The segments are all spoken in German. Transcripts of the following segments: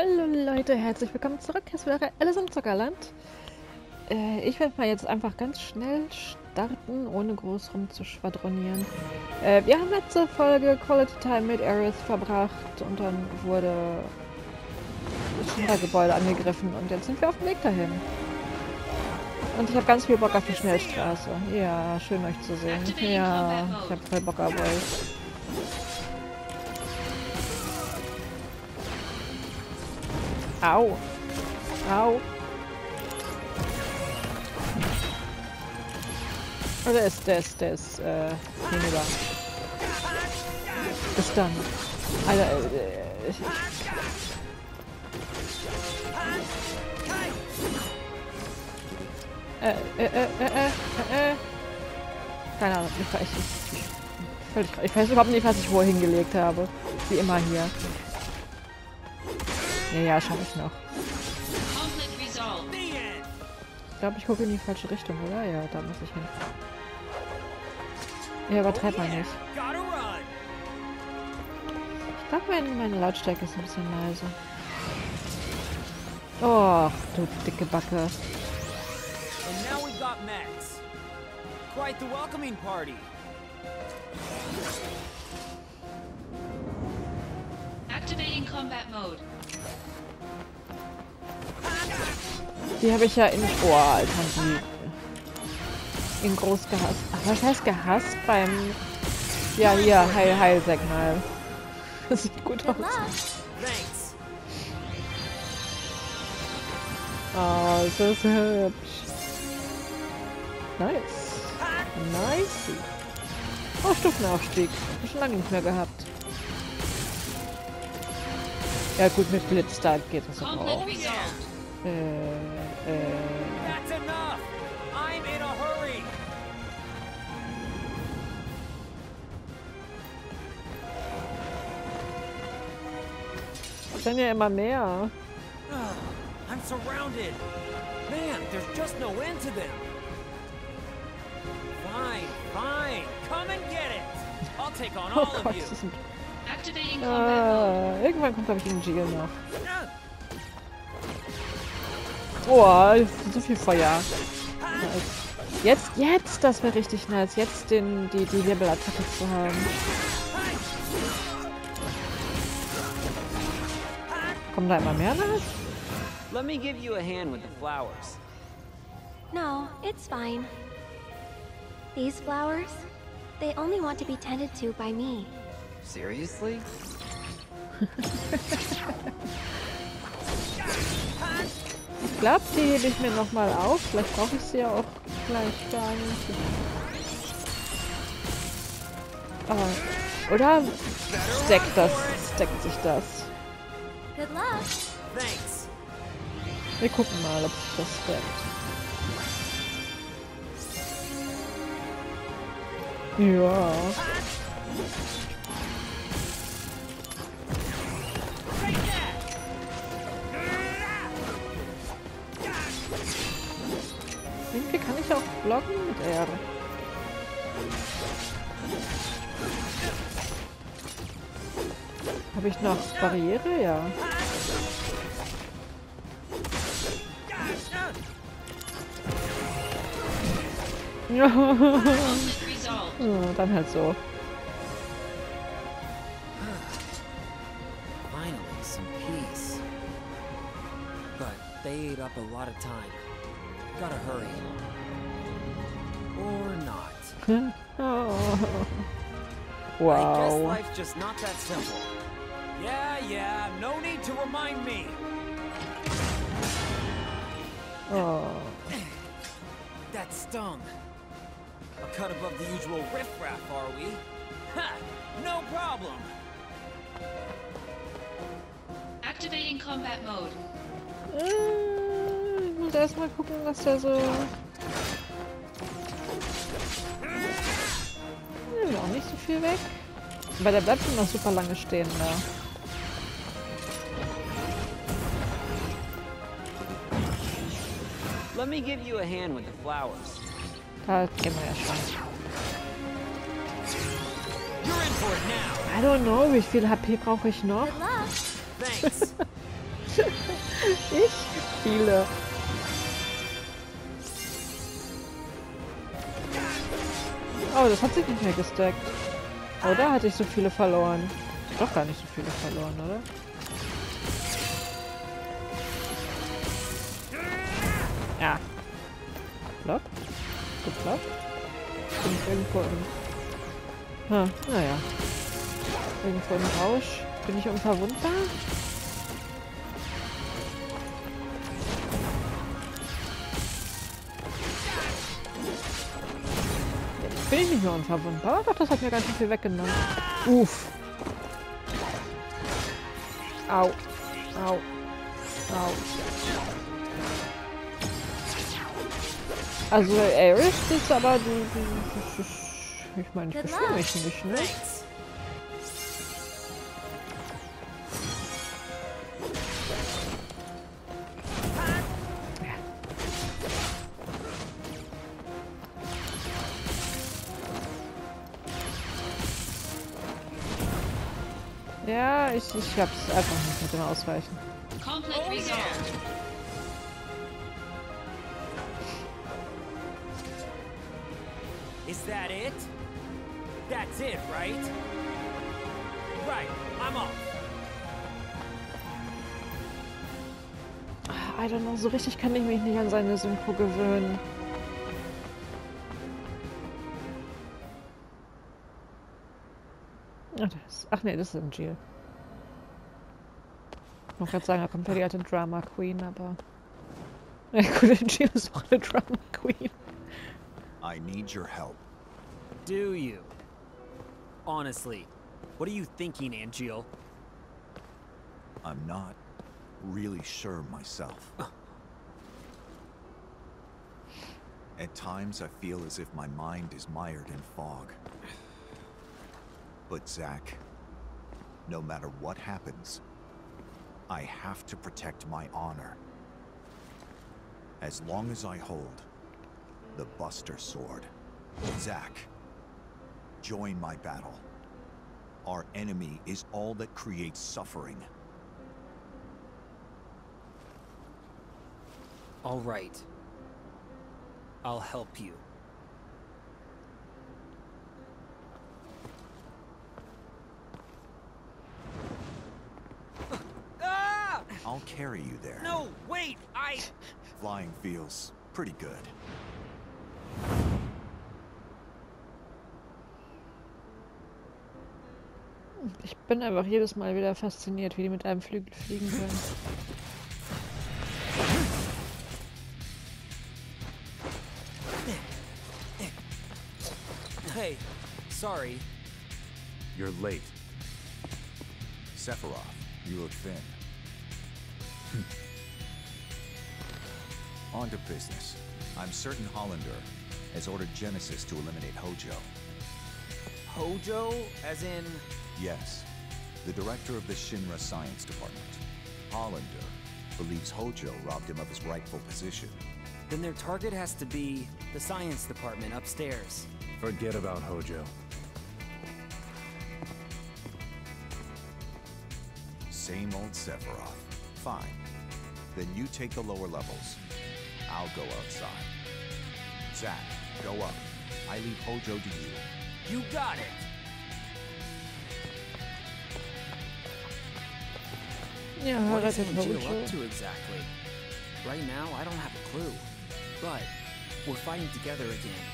Hallo Leute, herzlich willkommen zurück. Es wäre Alice im Zuckerland. Äh, ich werde mal jetzt einfach ganz schnell starten, ohne groß rumzuschwadronieren. Äh, wir haben letzte Folge Quality Time mit Aerith verbracht und dann wurde das Kindergebäude angegriffen und jetzt sind wir auf dem Weg dahin. Und ich habe ganz viel Bock auf die Schnellstraße. Ja, schön euch zu sehen. Ja, ich habe voll Bock auf euch. Au. Au. Oh, der ist, ist, der ist, äh, hinüber. Bis dann. Alter, äh, ich, äh, äh, äh, äh, äh, äh. Keine Ahnung, ich, ich, ich, völlig, ich weiß überhaupt nicht, was ich wohl hingelegt habe. Wie immer hier. Ja, ja, schaffe ich noch. Ich glaube, ich gucke in die falsche Richtung, oder? Ja, da muss ich hin. Ja, übertreib mal nicht. Ich glaube, meine, meine Lautstärke ist ein bisschen leise. Oh, du dicke Backe. Activating combat mode. Die habe ich ja in... Oh, Alter, die... In groß gehasst. Ach, was heißt gehasst? Beim... Ja, hier, Heil, Heilsignal. Das sieht gut aus. Oh, ist das hübsch. Nice. Nice. Oh, Stufenaufstieg. Hab schon lange nicht mehr gehabt. Ja gut, mit Blitz, da geht das auch. Resolved. Äh, äh... That's enough. I'm in a hurry. Es werden ja immer mehr. I'm surrounded. Man, there's just no end to them. Fine, fine. Come and get it. I'll take on Oh all Gott, of you. das ist ein... Activating äh, combat mode. Äh, irgendwann kommt, glaube ich, ein Jill noch. Oh, so viel Feuer. Jetzt, jetzt, das wäre richtig nice. Jetzt den, die, die Wirbelattacke zu haben. Kommen da immer mehr nach? Let me give you a hand with the flowers. No, it's fine. These flowers, they only want to be tended to by me. Seriously? Ich glaube, die hebe ich mir nochmal auf. Vielleicht brauche ich sie ja auch gleich gar nicht. Aber, oder steckt das, steckt sich das? Wir gucken mal, ob sich das steckt. Ja. Irgendwie kann ich auch blocken mit R. Habe ich noch Barriere? Ja. Dann halt so. Finally, some peace. But they ate up a lot of time. Gotta hurry. Or not. Oh. Wow. I guess life's just not that simple. Yeah, yeah, no need to remind me. Oh. That stung. A cut above the usual riffraff, are we? Ha! No problem. Activating combat mode. Mm. Muss erstmal gucken, was da so. Hm, auch nicht so viel weg. Aber der bleibt schon noch super lange stehen da. Let me give you a hand with the flowers. Da gehen wir ja schon. I don't know, wie viel HP brauche ich noch? Ich? Viele. Oh, das hat sich nicht mehr gestackt. Oder hatte ich so viele verloren? Doch gar nicht so viele verloren, oder? Ja. Flop? Geploppt? Bin ich irgendwo im... Hm, naja. Irgendwo im Rausch. Bin ich unverwundbar? Bin ich nicht mehr unverwundbar. Doch, das hat mir ganz schön viel weggenommen. Uff. Au. Au. Au. Also, Aerith ist aber... Du, du, ich meine, ich beschwöre mich nicht, ne? Ich, hab's einfach nicht mit dem Ausweichen. Oh, resolved. Is that it? That's it, right? Right, I'm off. I don't know, so richtig kann ich mich nicht an seine Synchro gewöhnen. Ach, das, ach nee, das ist ein Jill. Ich wollte gerade sagen, da kommt ja die alte Drama Queen, aber... Ja gut, Jill ist auch eine Drama Queen. I need your help. Do you? Honestly, what are you thinking, Angeal? I'm not really sure myself. At times, I feel as if my mind is mired in fog. But, Zack, no matter what happens, I have to protect my honor. As long as I hold the Buster Sword. Zack, join my battle. Our enemy is all that creates suffering. All right. I'll help you. Ah! I'll carry you there. No, wait, I... Flying feels pretty good. Ich bin einfach jedes Mal wieder fasziniert, wie die mit einem Flügel fliegen können. Hey, sorry. You're late. Sephiroth, you look thin. Hmm. On to business. I'm certain Hollander has ordered Genesis to eliminate Hojo. Hojo, as in... Yes, the director of the Shinra Science Department. Hollander believes Hojo robbed him of his rightful position. Then their target has to be the science department upstairs. Forget about Hojo. Same old Sephiroth. Fine. Then you take the lower levels. I'll go outside. Zach, go up. I leave Hojo to you. You got it! Ja, What is rettet Angel Hojo. up to exactly? Right now, I don't have a clue. But we're fighting together again.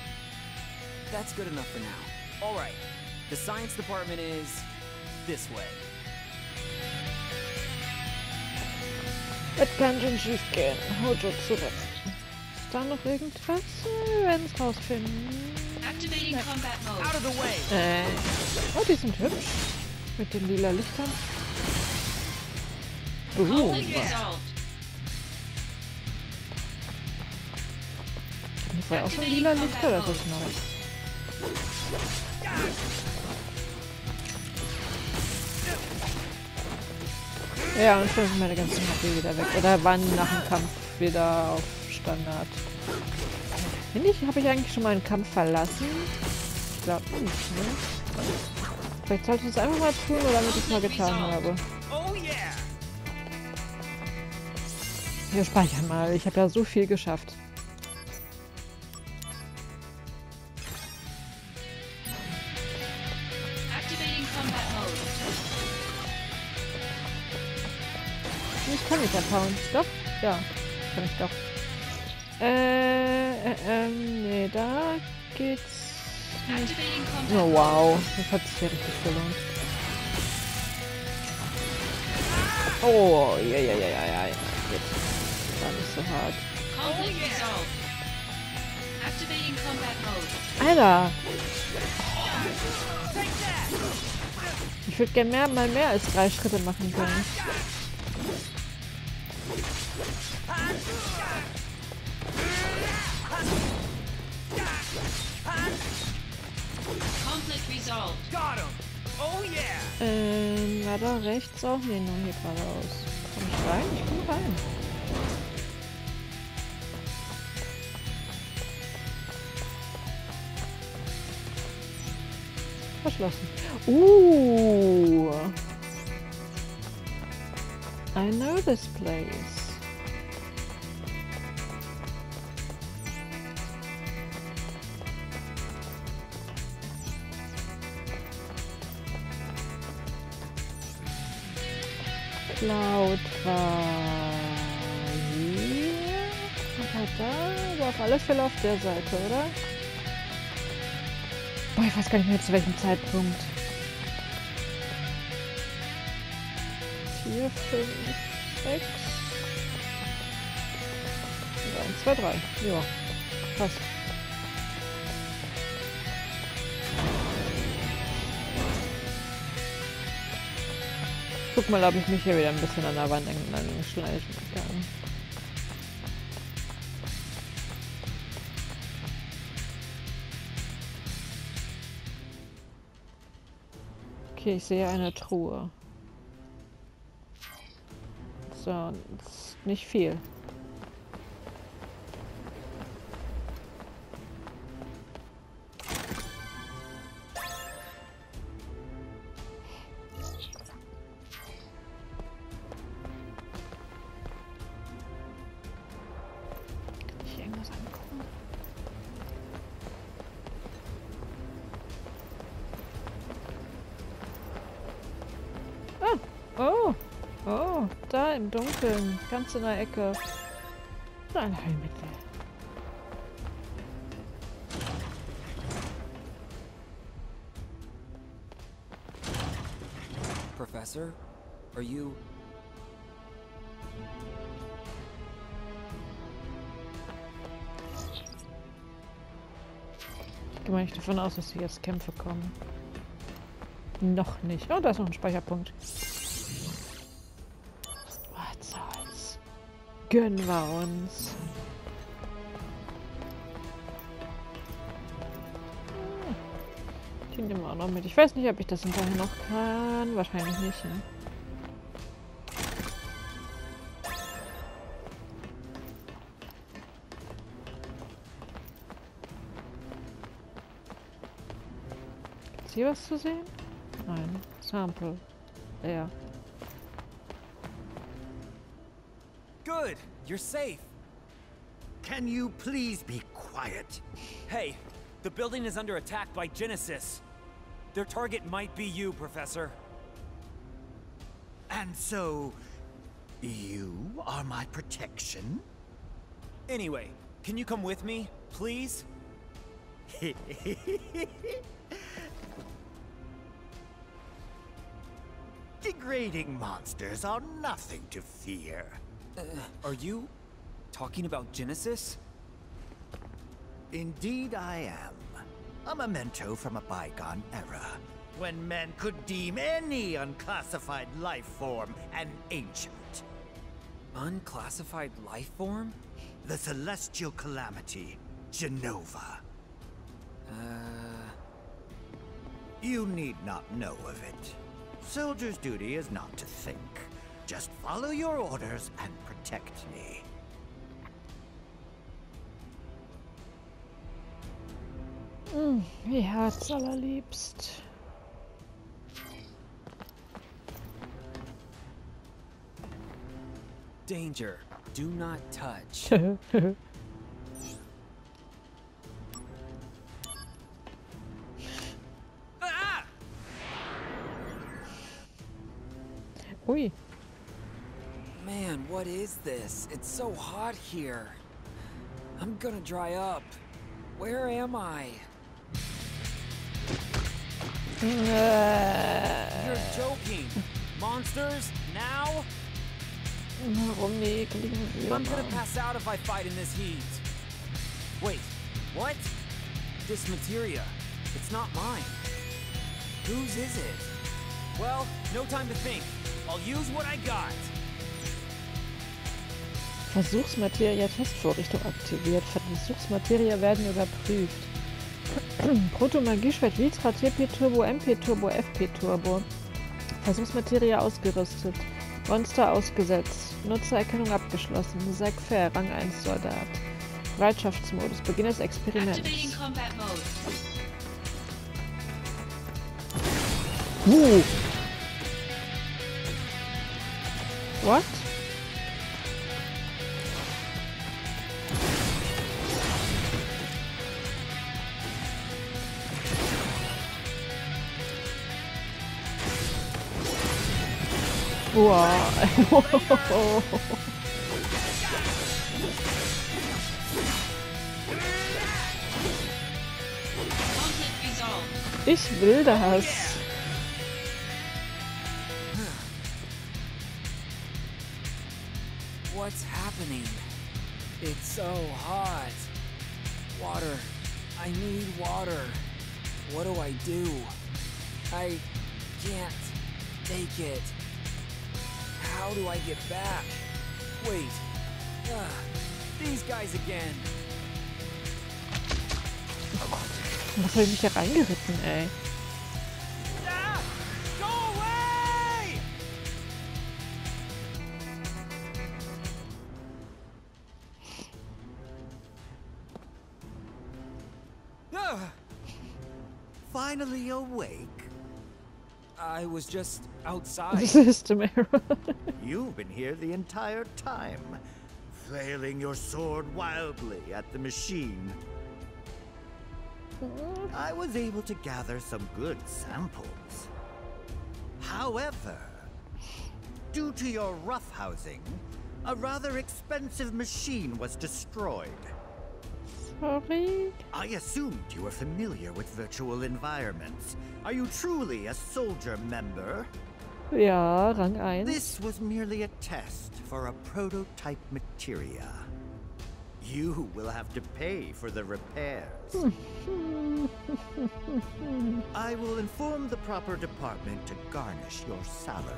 That's good enough for now. All right. The science department is this way. Es kann schon schief gehen. Hojo zurück. Ist da noch irgendwas? Wir werden es rausfinden. Activating combat Out mode. of the way! Äh. Oh, die sind hübsch. Mit den lila Lichtern. Resolved. das war auch so ein lila Lichter, das ist neu. Ja, und schon meine ganzen HP wieder weg. Oder waren nach dem Kampf wieder auf Standard. Finde ich, habe ich eigentlich schon mal einen Kampf verlassen? Ich glaube nicht, ne? Vielleicht sollte ich es einfach mal tun, oder damit ich es mal getan habe. Wir speichern mal. Ich habe ja so viel geschafft. Ich abhauen. Doch? Ja, kann ich doch. Äh, äh, ähm, nee, da geht's Oh, wow. Das hat sich ja richtig gelohnt. Oh, ja, ja, ja, ja, ja. Jetzt war nicht so hart. Alter! Ich würde gerne mehr, mal mehr als drei Schritte machen können. Ähm, war da rechts auch? Nee, nur hier geradeaus. Komm ich rein? Ich komm rein. Verschlossen. Uh! I know this place. Cloud war hier. Aber da, aber auf alle Fälle auf der Seite, oder? Boah, ich weiß gar nicht mehr zu welchem Zeitpunkt. 4, 5, 6. 1, 2, 3. Ja, passt. Guck mal, ob ich mich hier wieder ein bisschen an der Wand entlang schleichen kann. Okay, ich sehe eine Truhe. Ist nicht viel. Im Dunkeln. Ganz in der Ecke. Ein Heilmittel. Professor, are you. Ich gehe mal nicht davon aus, dass hier jetzt Kämpfe kommen. Noch nicht. Oh, da ist noch ein Speicherpunkt. Gönnen wir uns. Ah, Die nehmen wir auch noch mit. Ich weiß nicht, ob ich das hinterher noch kann. Wahrscheinlich nicht, ne? Ist hier was zu sehen? Nein. Sample. Ja. Good! You're safe! Can you please be quiet? Hey, the building is under attack by Genesis. Their target might be you, Professor. And so, you are my protection? Anyway, can you come with me, please? Degrading monsters are nothing to fear. Are you talking about Genesis? Indeed, I am. A memento from a bygone era, when men could deem any unclassified life form an ancient. Unclassified life form? The celestial calamity, Genova. Uh. You need not know of it. Soldier's duty is not to think. Just follow your orders and protect me. Mm, hm, wie herzallerliebst. Danger. Do not touch. is this? It's so hot here. I'm gonna dry up. Where am I? You're joking. Monsters? Now? I'm gonna pass out if I fight in this heat. Wait, what? This materia. It's not mine. Whose is it? Well, no time to think. I'll use what I got. Versuchsmaterie Testvorrichtung aktiviert. Versuchsmaterie werden überprüft. Proto-Magieschwert Vitra TP Turbo MP Turbo FP Turbo. Versuchsmaterie ausgerüstet. Monster ausgesetzt. Nutzererkennung abgeschlossen. Zack Fair, Rang 1 Soldat. Bereitschaftsmodus. Beginn des Experiments. Uh. What? Wow. Ich will das. What's happening? It's so hot. Water. I need water. What do I do? I can't take it. How do I get back? Wait. Ah, these guys again. Was habe ich mich hier reingeritten, ey? Ah! Go away! Ah, Finally awake? I was just outside. System error. You've been here the entire time, flailing your sword wildly at the machine. I was able to gather some good samples. However, due to your roughhousing, a rather expensive machine was destroyed. Sorry. I assumed you were familiar with virtual environments. Are you truly a soldier member? Ja, Rang 1. This was merely a test for a prototype materia. You will have to pay for the repairs. I will inform the proper department to garnish your salary.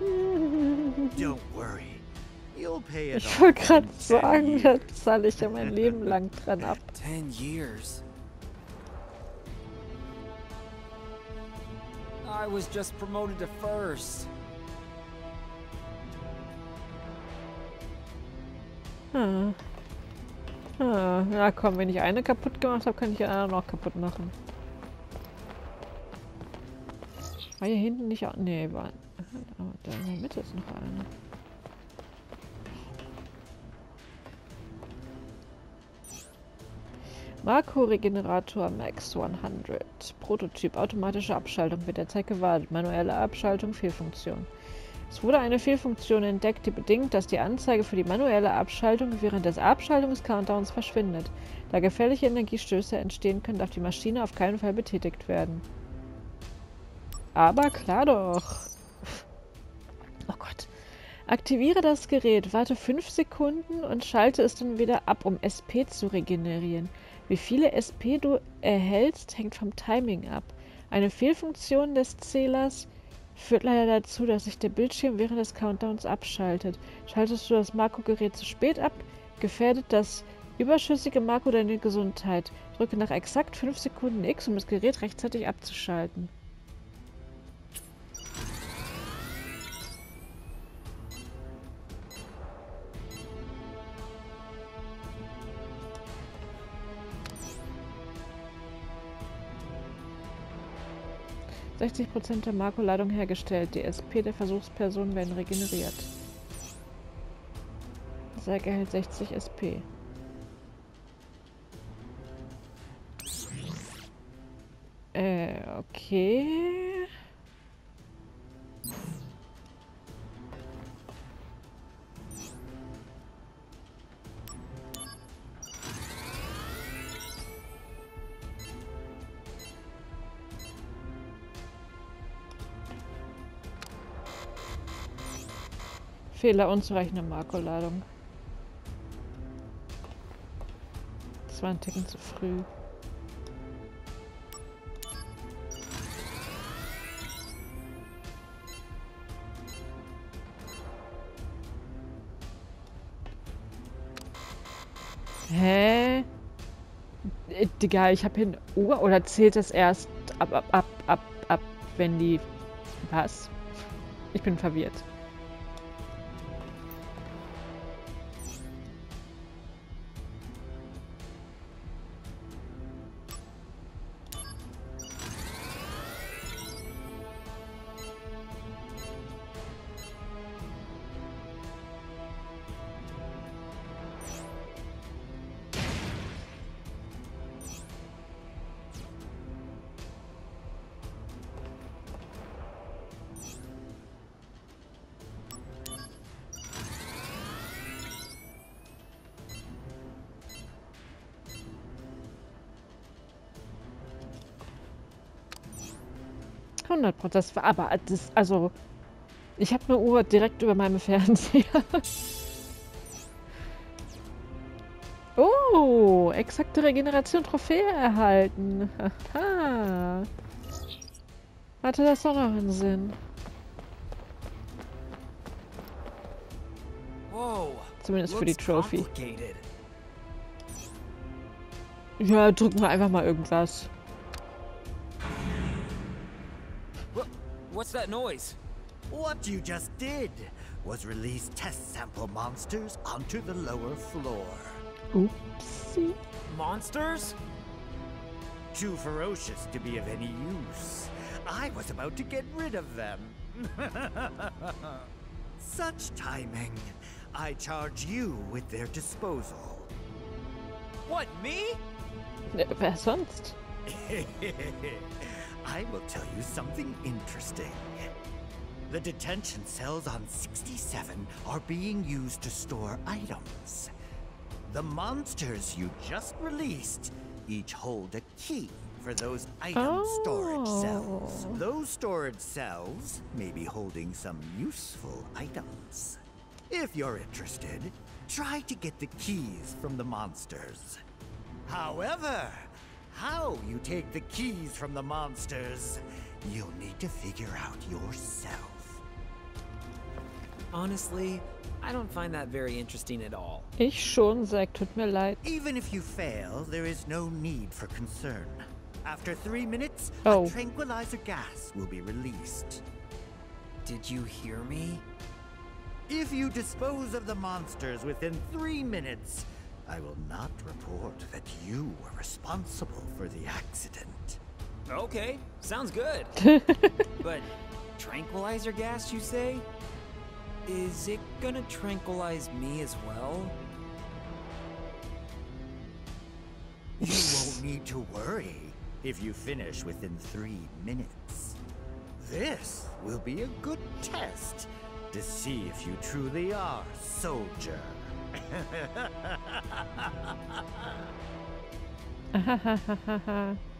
Don't worry. Ich wollte gerade 10 sagen, da zahle ich ja mein Leben lang dran ab. Ten years. I was just promoted to first. Hm. Hm. Na komm, wenn ich eine kaputt gemacht habe, kann ich die andere noch kaputt machen. War hier hinten nicht auch. Nee, war. Aber da in der Mitte ist noch eine. Marco-Regenerator Max 100. Prototyp. Automatische Abschaltung wird derzeit gewartet. Manuelle Abschaltung Fehlfunktion. Es wurde eine Fehlfunktion entdeckt, die bedingt, dass die Anzeige für die manuelle Abschaltung während des Abschaltungs-Countdowns verschwindet. Da gefährliche Energiestöße entstehen können, darf die Maschine auf keinen Fall betätigt werden. Aber klar doch. Oh Gott. Aktiviere das Gerät, warte 5 Sekunden und schalte es dann wieder ab, um SP zu regenerieren. Wie viele SP du erhältst, hängt vom Timing ab. Eine Fehlfunktion des Zählers führt leider dazu, dass sich der Bildschirm während des Countdowns abschaltet. Schaltest du das Marco-Gerät zu spät ab, gefährdet das überschüssige Marco deine Gesundheit. Drücke nach exakt 5 Sekunden X, um das Gerät rechtzeitig abzuschalten. Prozent der Marco-Ladung hergestellt. Die SP der Versuchsperson werden regeneriert. Säge hält 60 SP. Äh, okay. Fehler unzureichende Makroladung. Das war ein Ticken zu früh. Hä? Äh, Digga, ich habe hier eine Uhr oder zählt das erst ab, ab, ab, ab, ab, wenn die... Was? Ich bin verwirrt. Hundert Prozent. Das war aber das, also ich habe eine Uhr direkt über meinem Fernseher. Oh, exakte Regeneration Trophäe erhalten. Haha. Hatte das doch noch einen Sinn. Zumindest für die Trophy. Ja, drücken wir einfach mal irgendwas. Wha- What's that noise? What you just did was release test sample monsters onto the lower floor. Upsi. Monsters? Too ferocious to be of any use. I was about to get rid of them. Such timing. I charge you with their disposal. What, me? Wer sonst? I will tell you something interesting. The detention cells on 67 are being used to store items. The monsters you just released each hold a key for those item storage oh. cells. Oh. Those storage cells may be holding some useful items. If you're interested, try to get the keys from the monsters. However, how you take the keys from the monsters, you'll need to figure out yourself. Honestly, I don't find that very interesting at all. Ich schon, Zack, tut mir leid. Even if you fail, there is no need for concern. After three minutes, Oh. a tranquilizer gas will be released. Did you hear me? If you dispose of the monsters within three minutes, I will not report that you were responsible for the accident. Okay, sounds good. but tranquilizer gas, you say? Is it gonna tranquilize me as well? You won't need to worry if you finish within three minutes. This will be a good test to see if you truly are soldier.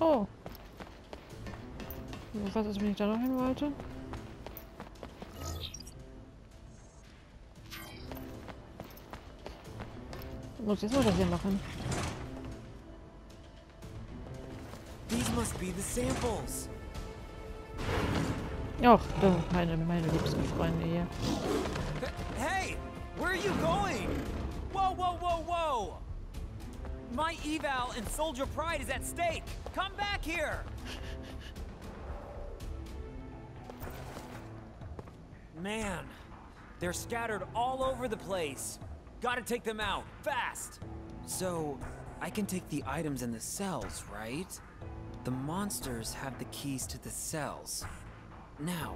Oh. Was ist, wenn ich da noch hin wollte? Muss jetzt mal das hier machen. These must be the samples. Ach, du, meine, meine liebsten Freunde hier. Hey, where are you going? Whoa, whoa, whoa, whoa! My eval and Soldier Pride is at stake. Come back here. Man, they're scattered all over the place. Gotta take them out, fast! So, I can take the items in the cells, right? The monsters have the keys to the cells. Now,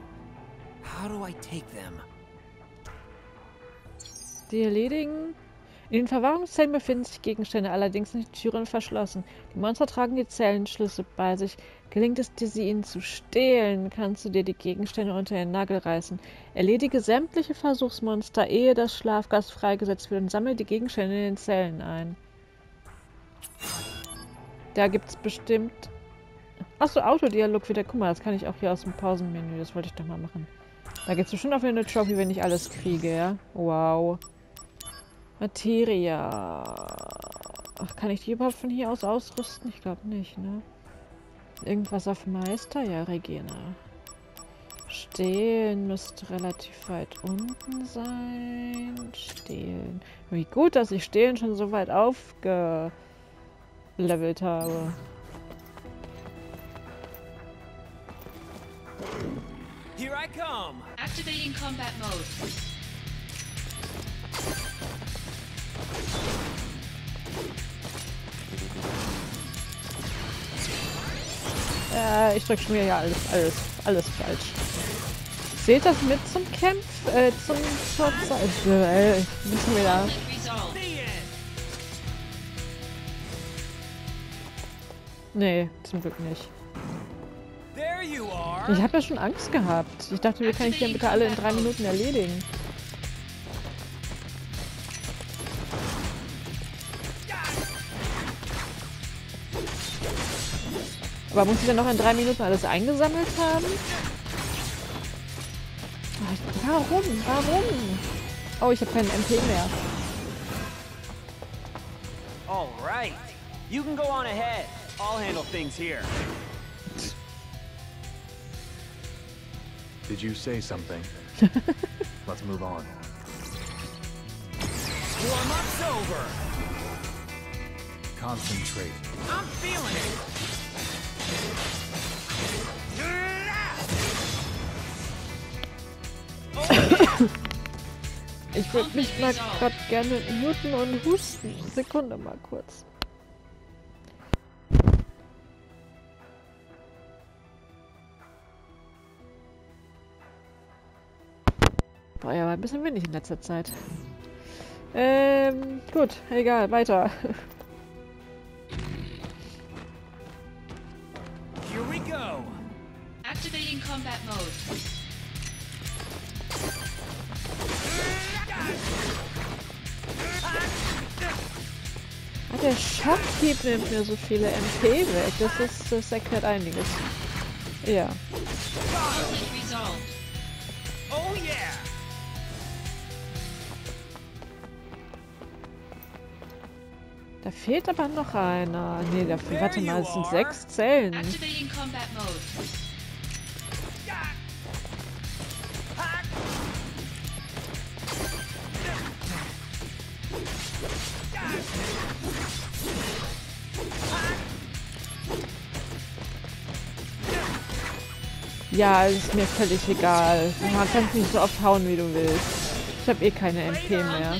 how do I take them? Die erledigen. In den Verwahrungszellen befinden sich Gegenstände, allerdings sind die Türen verschlossen. Die Monster tragen die Zellenschlüssel bei sich. Gelingt es dir, sie ihnen zu stehlen, kannst du dir die Gegenstände unter den Nagel reißen. Erledige sämtliche Versuchsmonster, ehe das Schlafgas freigesetzt wird und sammle die Gegenstände in den Zellen ein. Da gibt's bestimmt... Achso, Autodialog wieder. Guck mal, das kann ich auch hier aus dem Pausenmenü. Das wollte ich doch mal machen. Da gibt's bestimmt auch wieder eine Trophy, wenn ich alles kriege, ja? Wow. Materia. Ach, kann ich die überhaupt von hier aus ausrüsten? Ich glaube nicht, ne? Irgendwas auf Meister? Ja, Regina. Stehlen müsste relativ weit unten sein. Stehlen. Wie gut, dass ich Stehlen schon so weit aufgelevelt habe. Here I come! Activating combat mode. Äh, ich drück schon wieder ja alles, alles, alles falsch. Zählt das mit zum Camp? Äh, zum Zeit? Äh, ich bin schon wieder. Nee, zum Glück nicht. Ich habe ja schon Angst gehabt. Ich dachte, wie kann ich die denn bitte alle in drei Minuten erledigen? Aber muss ich dann noch in drei Minuten alles eingesammelt haben? Ah, Warum? Warum? Oh, ich habe keinen MP mehr. All right. You can go on ahead. I'll handle things here. Did you say something? Let's move on. Warm up's over. Concentrate. I'm feeling it. Ich würde mich mal gerade gerne muten und husten. Sekunde mal kurz. Boah, ja, war ein bisschen wenig in letzter Zeit. Ähm, gut, egal, weiter. Here we go. Activating combat mode. Ah, der Shopkeep nimmt mir so viele MP weg. Das ist, das erklärt einiges. Ja. Resolved. Da fehlt aber noch einer. Nee, da warte mal, es sind sechs Zellen. Ja, es ist mir völlig egal. Man kann mich nicht so oft hauen, wie du willst. Ich habe eh keine MP mehr.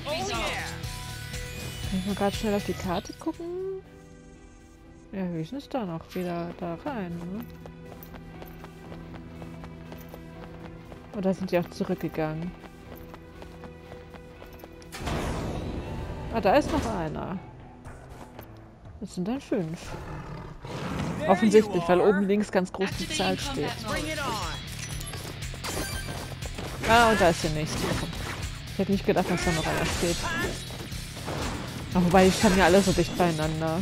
Oh ich mal gerade schnell auf die Karte gucken? Ja, höchstens da noch wieder da rein, ne? Oder sind die auch zurückgegangen? Ah, da ist noch einer. Das sind dann fünf. Offensichtlich, weil oben links ganz groß die Zahl steht. Ah, und da ist der nächste. Ich hätte nicht gedacht, dass da noch einer steht. Ach, wobei, die standen ja alle so dicht beieinander.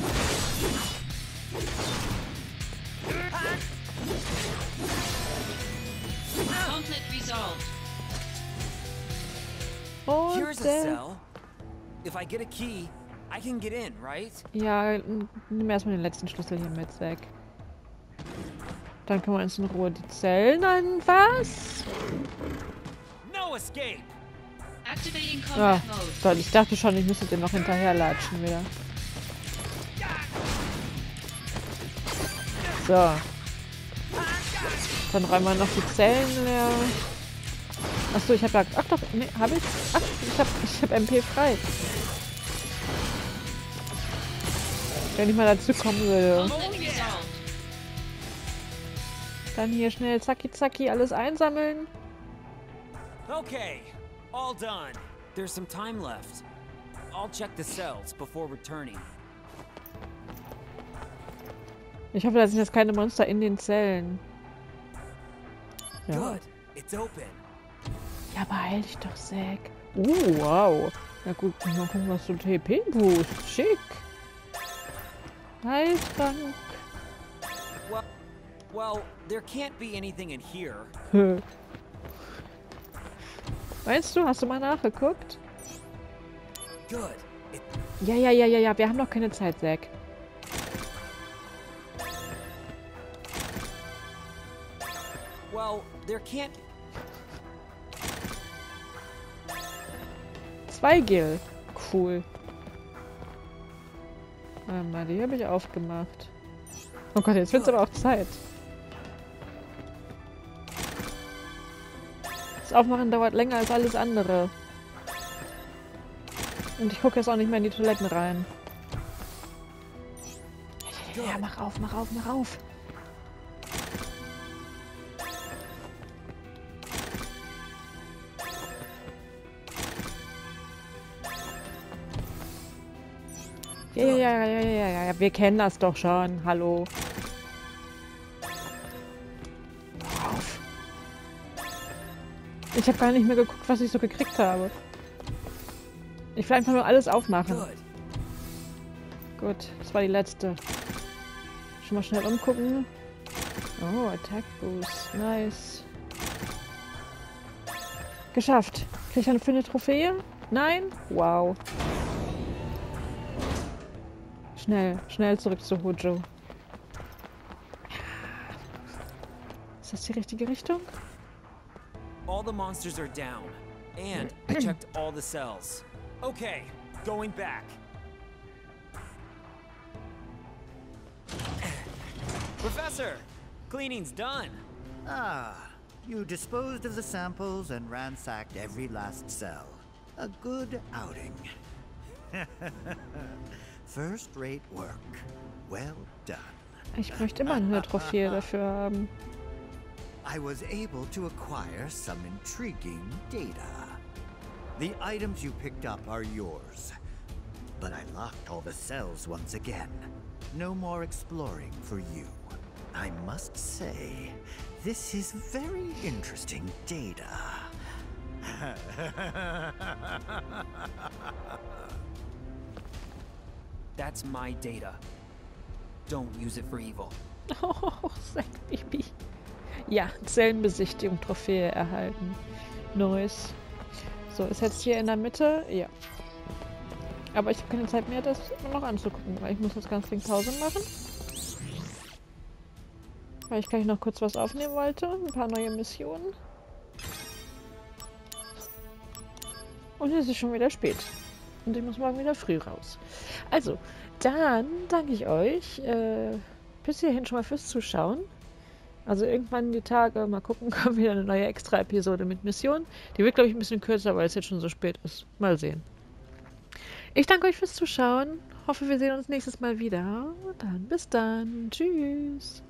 Und Here's a der... cell. If I get a key, I can get in, right? Ja, nimm erstmal den letzten Schlüssel hier mit weg. Dann können wir uns in Ruhe die Zellen an. Was? No escape. Mode. Gott, ich dachte schon, ich müsste den noch hinterherlatschen wieder. So. Dann räumen wir noch die Zellen leer. Achso, ich habe ja... Ach doch, nee, habe ich? Ach, ich habe ich hab MP frei. Wenn ich mal dazu kommen würde. Dann hier schnell zacki zacki alles einsammeln. Okay, all done. There's some time left. I'll check the cells before returning. Ich hoffe, da sind jetzt keine Monster in den Zellen. Ja. Good. It's open. Ja, beeil dich doch, Zack. Uh, wow. Na gut, mal gucken, was so ein TP-Boost. Schick. Heiltrank. Well, well, there can't be anything in here. Meinst du, hast du mal nachgeguckt? Ja, ja, ja, ja, ja, wir haben noch keine Zeit, Zack. well, there can't. Zwei Gil. Cool. Ah, mal, die habe ich aufgemacht. Oh Gott, jetzt wird's aber auch Zeit. Aufmachen dauert länger als alles andere. Und ich gucke jetzt auch nicht mehr in die Toiletten rein. Ja, mach auf, mach auf, mach auf. Ja, ja, ja, ja, ja, ja, ja, wir kennen das doch schon. Hallo. Ich habe gar nicht mehr geguckt, was ich so gekriegt habe. Ich will einfach nur alles aufmachen. Gut, das war die letzte. Schon mal schnell umgucken. Oh, Attack Boost. Nice. Geschafft. Krieg ich dann für eine Trophäe? Nein? Wow. Schnell, schnell zurück zu Hojo. Ist das die richtige Richtung? All the monsters are down. And I checked all the cells. Okay, going back. Professor, cleaning's done. Ah, you disposed of the samples and ransacked every last cell. A good outing. First rate work. Well done. Ich möchte immer eine Trophäe dafür haben. I was able to acquire some intriguing data. The items you picked up are yours. But I locked all the cells once again. No more exploring for you. I must say, this is very interesting data. That's my data. Don't use it for evil. Oh, Zack Baby. Ja, Zellenbesichtigung, Trophäe erhalten. Neues. So, ist jetzt hier in der Mitte? Ja. Aber ich habe keine Zeit mehr, das noch anzugucken, weil ich muss jetzt ganz dringend Pause machen. Weil ich gleich noch kurz was aufnehmen wollte. Ein paar neue Missionen. Und es ist schon wieder spät. Und ich muss morgen wieder früh raus. Also, dann danke ich euch äh, bis hierhin schon mal fürs Zuschauen. Also irgendwann die Tage, mal gucken, kommt wieder eine neue Extra-Episode mit Mission. Die wird, glaube ich, ein bisschen kürzer, weil es jetzt schon so spät ist. Mal sehen. Ich danke euch fürs Zuschauen. Hoffe, wir sehen uns nächstes Mal wieder. Dann bis dann. Tschüss.